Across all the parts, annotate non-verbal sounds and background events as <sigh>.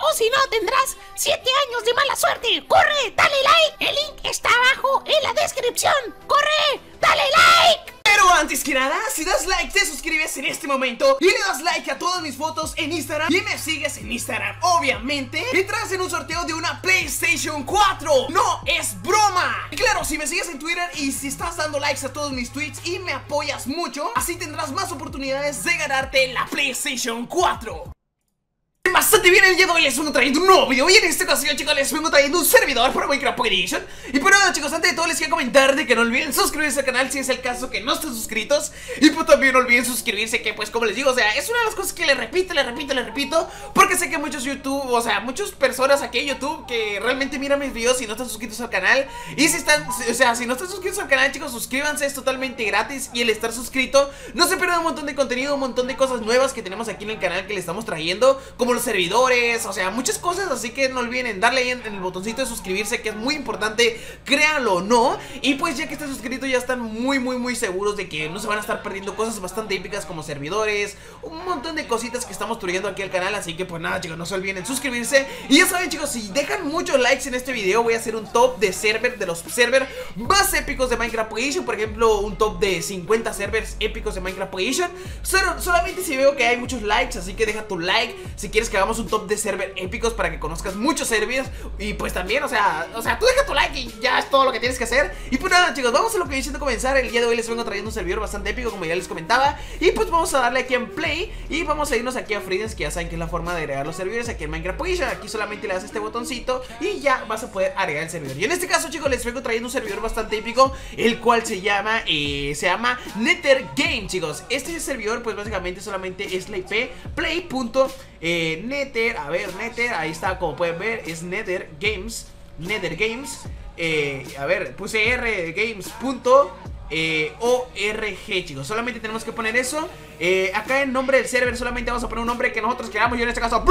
O si no tendrás 7 años de mala suerte. ¡Corre! ¡Dale like! El link está abajo en la descripción. ¡Corre! ¡Dale like! Pero antes que nada, si das like, te suscribes en este momento y le das like a todas mis fotos en Instagram y me sigues en Instagram, obviamente, entras en un sorteo de una PlayStation 4. ¡No es broma! Y claro, si me sigues en Twitter y si estás dando likes a todos mis tweets y me apoyas mucho, así tendrás más oportunidades de ganarte la PlayStation 4 bastante bien el día de hoy les vengo trayendo un nuevo video Y en esta ocasión chicos les vengo trayendo un servidor para Minecraft Pocket Edition. Y por nada chicos, antes de todo les quiero comentar de que no olviden suscribirse al canal si es el caso que no estén suscritos. Y pues también no olviden suscribirse que pues como les digo, o sea, es una de las cosas que les repito, les repito, les repito Porque sé que muchos YouTube, o sea, muchas personas aquí en YouTube que realmente miran mis videos y no están suscritos al canal. Y si están, o sea, si no están suscritos al canal chicos, suscríbanse, es totalmente gratis. Y el estar suscrito no se pierdan un montón de contenido, un montón de cosas nuevas que tenemos aquí en el canal que le estamos trayendo Como los servidores, o sea, muchas cosas, así que no olviden darle ahí en, el botoncito de suscribirse, que es muy importante, créanlo o no. Y pues ya que están suscritos ya están muy, muy, muy seguros de que no se van a estar perdiendo cosas bastante épicas como servidores, un montón de cositas que estamos trayendo aquí al canal, así que pues nada chicos, no se olviden en suscribirse. Y ya saben chicos, si dejan muchos likes en este video voy a hacer un top de server, de los servers más épicos de Minecraft Edition, por ejemplo, un top de 50 servers épicos de Minecraft Edition. solamente si veo que hay muchos likes, así que deja tu like si quieres que hagamos un top de server épicos para que conozcas muchos servers Y pues también, o sea, o sea, tú deja tu like y ya es todo lo que tienes que hacer. Y pues nada chicos, vamos a lo que viene siendo comenzar. El día de hoy les vengo trayendo un servidor bastante épico como ya les comentaba. Y pues vamos a darle aquí en play Y vamos a irnos aquí a Freedens que ya saben que es la forma de agregar los servidores aquí en Minecraft Position Aquí solamente le das este botoncito y ya vas a poder agregar el servidor. Y en este caso chicos les vengo trayendo un servidor bastante épico El cual se llama, eh, se llama Nether Game chicos. Este servidor pues básicamente solamente es la IP play.nether, a ver, Nether, ahí está, como pueden ver, es Nether Games, Nether Games, eh, a ver, puse R Games eh, ORG, chicos. Solamente tenemos que poner eso. Eh, acá en nombre del server solamente vamos a poner un nombre que nosotros queramos. Yo en este caso.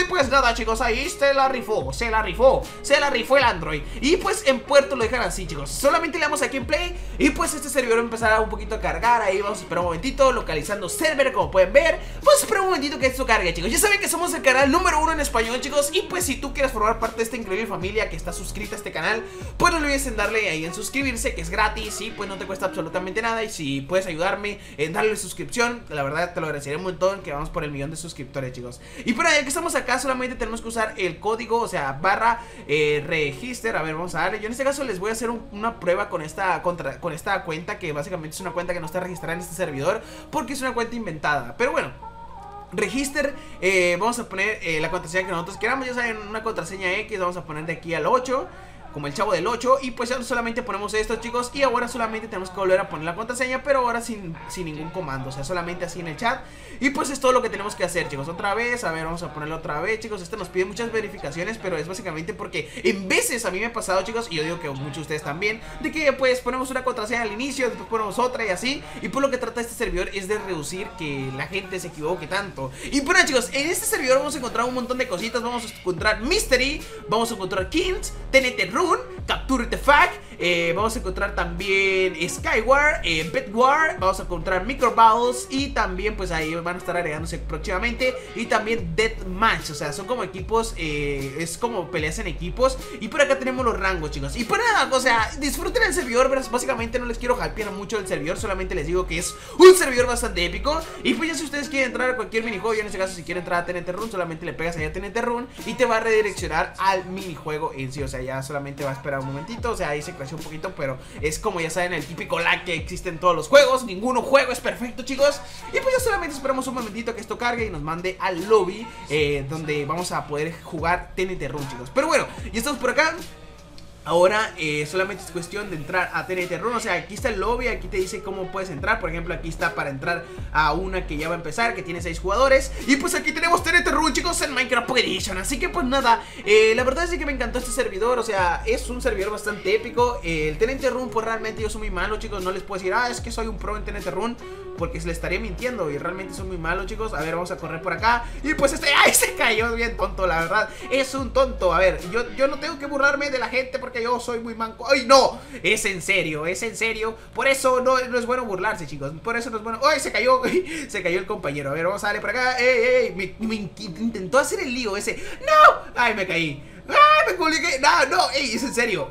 Y pues nada, chicos. Ahí se la rifó. Se la rifó. Se la rifó el Android. Y pues en puerto lo dejan así, chicos. Solamente le damos aquí en play. Y pues este servidor empezará un poquito a cargar. Ahí vamos a esperar un momentito. Localizando server, como pueden ver. Vamos a un momentito que esto cargue, chicos. Ya saben que somos el canal número uno en español, chicos. Y pues si tú quieres formar parte de esta increíble familia que está suscrita a este canal, pues no olvides en darle ahí en suscribirse, que es gratis. Y pues no te cuesta absolutamente nada Y si puedes ayudarme en darle suscripción La verdad te lo agradecería un montón Que vamos por el millón de suscriptores chicos. Y por ya que estamos acá solamente tenemos que usar el código O sea barra eh, register. A ver vamos a darle. Yo en este caso les voy a hacer una prueba con esta, contra, con esta cuenta Que básicamente es una cuenta que no está registrada en este servidor Porque es una cuenta inventada. Pero bueno Register, eh, vamos a poner eh, la contraseña que nosotros queramos, ya saben, una contraseña X, vamos a poner de aquí al 8 como el chavo del 8 Y pues ya solamente ponemos esto chicos Y ahora solamente tenemos que volver a poner la contraseña Pero ahora sin, sin ningún comando O sea, solamente así en el chat. Y pues es todo lo que tenemos que hacer chicos Otra vez, a ver, vamos a ponerlo otra vez chicos Esto nos pide muchas verificaciones Pero es básicamente porque en veces a mí me ha pasado chicos Y yo digo que muchos de ustedes también De que pues ponemos una contraseña al inicio Después ponemos otra y así Y por lo que trata este servidor es de reducir que la gente se equivoque tanto. Y bueno chicos, en este servidor vamos a encontrar un montón de cositas Vamos a encontrar Mystery Vamos a encontrar Kings, TNT รุน Capture the Fact eh, Vamos a encontrar también Skyward, eh, Bedwar Vamos a encontrar Micro Battles Y también pues ahí van a estar agregándose próximamente. Y también Deathmatch O sea, son como equipos, eh, es como peleas en equipos. Y por acá tenemos los rangos chicos. Y por nada, o sea, disfruten el servidor Básicamente no les quiero hypear mucho el servidor Solamente les digo que es un servidor bastante épico. Y pues ya si ustedes quieren entrar a cualquier minijuego Y en este caso si quieren entrar a TNT Run Solamente le pegas ahí a TNT Run Y te va a redireccionar al minijuego en sí. O sea, ya solamente va a esperar un momentito, o sea, ahí se creció un poquito, pero es como ya saben el típico lag que existe en todos los juegos, ninguno juego es perfecto, chicos. Y pues ya solamente esperamos un momentito que esto cargue y nos mande al lobby, eh, donde vamos a poder jugar TNT Run, chicos. Pero bueno, y estamos por acá. Ahora eh, solamente es cuestión de entrar a TNT Run O sea, aquí está el lobby, aquí te dice cómo puedes entrar Por ejemplo, aquí está para entrar a una que ya va a empezar Que tiene 6 jugadores Y pues aquí tenemos TNT Run, chicos, en Minecraft Edition Así que pues nada, eh, la verdad es que me encantó este servidor O sea, es un servidor bastante épico eh, El TNT Run, pues realmente yo soy muy malo, chicos No les puedo decir, ah, es que soy un pro en TNT Run Porque se le estaría mintiendo Y realmente soy muy malo, chicos A ver, vamos a correr por acá Y pues este, <laughs> ¡ay! Se cayó bien tonto, la verdad Es un tonto, a ver, yo, yo no tengo que burlarme de la gente porque porque yo soy muy manco. ¡Ay, no! Es en serio, es en serio. Por eso no, no es bueno burlarse, chicos. Por eso no es bueno. ¡Ay, se cayó! <laughs> Se cayó el compañero. A ver, vamos a darle por acá. ¡Ey, ey! Me, me intentó hacer el lío ese. ¡No! ¡Ay, me caí! ¡Ay, me publiqué! ¡No, no! ¡Ey, es en serio!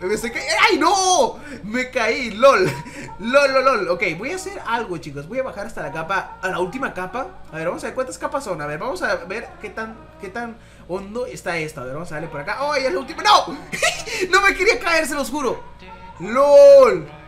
¡Ay, no! Me caí, lol LOL, lol, lol Ok, voy a hacer algo, chicos Voy a bajar hasta la capa, a la última capa A ver, vamos a ver cuántas capas son A ver, vamos a ver qué tan, qué tan hondo está esto A ver, vamos a darle por acá ¡Ay, es la última! ¡No! <laughs> no me quería caer, se los juro ¡Lol!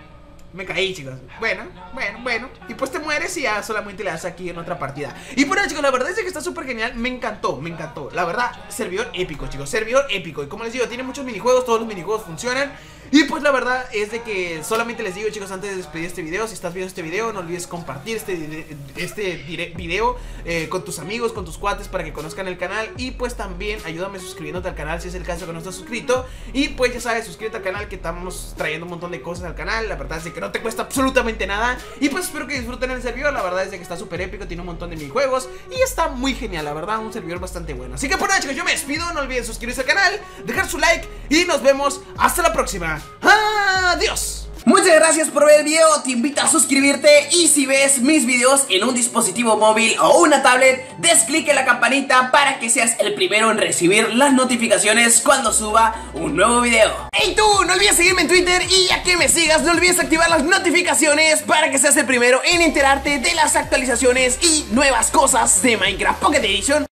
Me caí, chicos. Bueno, bueno, bueno. Y pues te mueres y ya solamente le das aquí en otra partida. Y bueno, chicos, la verdad es que está súper genial. Me encantó, me encantó. La verdad, servidor épico, chicos. Servidor épico. Y como les digo, tiene muchos minijuegos. Todos los minijuegos funcionan. Y pues la verdad es de que solamente les digo chicos antes de despedir este video Si estás viendo este video no olvides compartir este, este video eh, con tus amigos, con tus cuates para que conozcan el canal Y pues también ayúdame suscribiéndote al canal si es el caso que no estás suscrito Y pues ya sabes, suscríbete al canal que estamos trayendo un montón de cosas al canal La verdad es de no te cuesta absolutamente nada. Y pues espero que disfruten el servidor, la verdad es que está súper épico, tiene un montón de minijuegos Y está muy genial, la verdad, un servidor bastante bueno. Así que por nada chicos, yo me despido, no olviden suscribirse al canal, dejar su like Y nos vemos. Hasta la próxima. ¡Adiós! Muchas gracias por ver el video, te invito a suscribirte y si ves mis videos en un dispositivo móvil o una tablet, des clic en la campanita para que seas el primero en recibir las notificaciones cuando suba un nuevo video. ¡Hey tú! No olvides seguirme en Twitter y ya que me sigas, no olvides activar las notificaciones para que seas el primero en enterarte de las actualizaciones y nuevas cosas de Minecraft Pocket Edition.